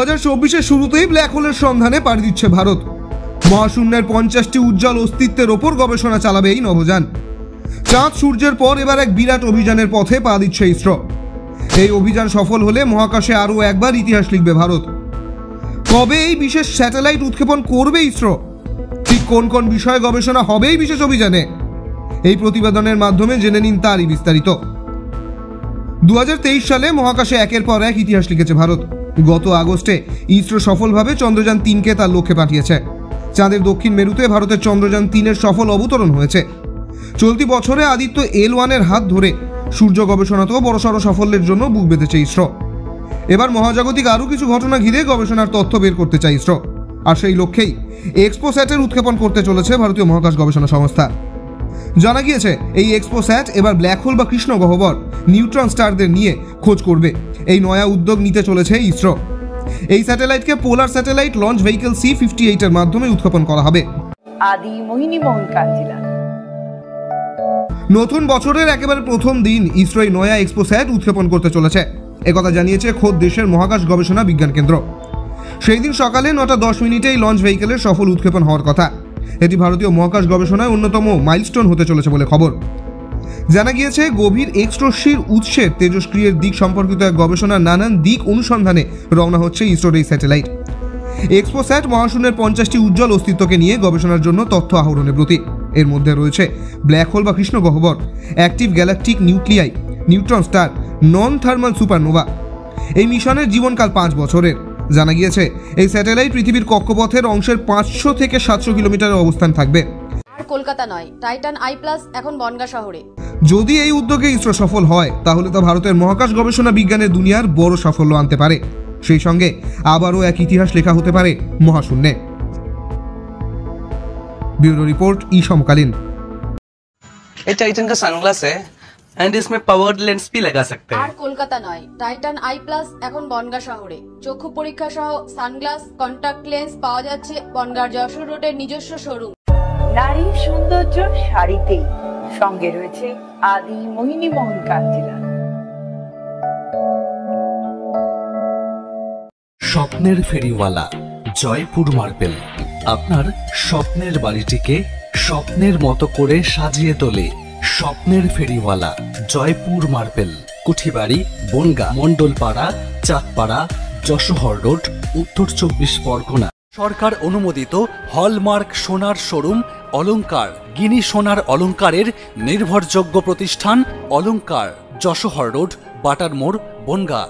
হাজার চব্বিশের শুরুতেই ব্ল্যাক হোলের সন্ধানে পাড়ি দিচ্ছে ভারত। মহাশূন্যের পঞ্চাশটি উজ্জ্বল অস্তিত্বের ওপর গবেষণা চালাবে এই নভোযান। চাঁদ সূর্যের পর এবার এক বিরাট অভিযানের পথে পা দিচ্ছে ইসরো। এই অভিযান সফল হলে মহাকাশে আরও একবার ইতিহাস লিখবে ভারত। কবে এই বিশেষ স্যাটেলাইট উৎক্ষেপণ করবে ইসরো? ঠিক কোন কোন বিষয়ে গবেষণা হবে এই বিশেষ অভিযানে? এই প্রতিবেদনের মাধ্যমে জেনে নিন তারই বিস্তারিত। দু হাজার তেইশ সালে মহাকাশে একের পর এক ইতিহাস লিখেছে ভারত। গত আগস্টে ইসরো সফলভাবে চন্দ্রযান তিনকে তার লক্ষ্যে পাঠিয়েছে। চাঁদের দক্ষিণ মেরুতে ভারতের চন্দ্রযান তিনের সফল অবতরণ হয়েছে। চলতি বছরে আদিত্য এল ওয়ানের হাত ধরে সূর্য গবেষণাতেও বড়সড় সাফল্যের জন্য বুক বেঁধেছে ইসরো। এবার মহাজাগতিক আরও কিছু ঘটনা ঘিরে গবেষণার তথ্য বের করতে চায় ইসরো। আর সেই লক্ষ্যেই এক্সপো স্যাটের উৎক্ষেপণ করতে চলেছে ভারতীয় মহাকাশ গবেষণা সংস্থা। জানা গিয়েছে, এই এক্সপো স্যাট এবার ব্ল্যাক হোল বা কৃষ্ণ গহ্বর, নিউট্রন স্টারদের নিয়ে খোঁজ করবে। এই নয়া উদ্যোগ নিতে চলেছে ইসরো। এই স্যাটেলাইটকে polar satellite launch vehicle C fifty এইটের মাধ্যমে উৎক্ষেপণ করা হবে। আদি মোহিনী মোহন কাঞ্জিলা নতুন বছরের একেবারে প্রথম দিন ইসরো এই নয়া এক্সপো স্যাট উৎক্ষেপণ করতে চলেছে। একথা জানিয়েছে খোদ দেশের মহাকাশ গবেষণা বিজ্ঞান কেন্দ্র। সেই দিন সকালে নটা দশ মিনিটে এই লঞ্চ ভেহিকেলের সফল উৎক্ষেপণ হওয়ার কথা। এটি ভারতীয় মহাকাশ গবেষণায় অন্যতম মাইলস্টোন হতে চলেছে বলে খবর। জানা গিয়েছে, গভীর এক্সরশ্মির উৎসের তেজস্ক্রিয়ের দিক সম্পর্কিত এক গবেষণার নানান দিক অনুসন্ধানে রওনা হচ্ছে ইসরোর এই স্যাটেলাইট। এক্সপো স্যাট মহাশূন্যের পঞ্চাশটি উজ্জ্বল অস্তিত্বকে নিয়ে গবেষণার জন্য তথ্য আহরণে ব্রতী। এর মধ্যে রয়েছে ব্ল্যাক হোল বা কৃষ্ণ গহ্বর, active galactic nuclei, neutron star, non thermal supernova. এই মিশনের জীবনকাল পাঁচ বছরের। জানা গিয়েছে, এই স্যাটেলাইট পৃথিবীর কক্ষপথের অংশের পাঁচশো থেকে সাতশো কিলোমিটারের অবস্থান থাকবে। কলকাতা নয় টাইটান আই প্লাস এখন বনগা শহরে যদি এই উদ্যোগে ইসরো সফল হয় তাহলে তা ভারতের মহাকাশ গবেষণা বিজ্ঞানের দুনিয়ার বড় সাফল্য আনতে পারে সেই সঙ্গে আবারও এক ইতিহাস লেখা হতে পারে মহাশূন্যে ব্যুরো রিপোর্ট ই সমকালীন ये टाइटन का सनग्लास है एंड इसमें पावर्ड लेंस भी लगा सकते আর हैं কলকাতা নয় টাইটান আই প্লাস এখন বনগা শহরে চক্ষু পরীক্ষা সহ সানগ্লাস কন্টাক্ট লেন্স পাওয়া যাচ্ছে বনগার যশোর রোডের নিজস্ব শোরুম নারীর সৌন্দর্য শাড়িতেই সঙ্গে রয়েছে আদি মোহিনী মোহন কাঞ্জিলা স্বপ্নের ফেরিওয়ালা, জয়পুর মার্বেল। আপনার স্বপ্নের বাড়িটিকে স্বপ্নের মতো করে সাজিয়ে তোলে স্বপ্নের ফেরিওয়ালা, জয়পুর মার্বেল। কুঠিবাড়ি, বনগা মন্ডলপাড়া চাঁদপাড়া, যশোহর রোড, উত্তর চব্বিশ পরগনা। সরকার অনুমোদিত হলমার্ক সোনার শোরুম অলংকার গিনি সোনার অলঙ্কারের নির্ভরযোগ্য প্রতিষ্ঠান অলঙ্কার যশোহর রোড বাটার মোড় বনগা।